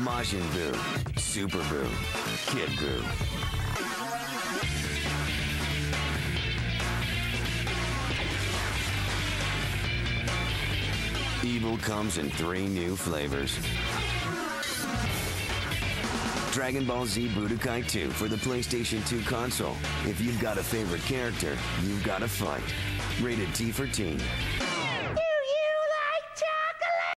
Majin Buu, Super Buu, Kid Buu. Evil comes in three new flavors. Dragon Ball Z Budokai 2 for the PlayStation 2 console. If you've got a favorite character, you've got a fight. Rated T for teen.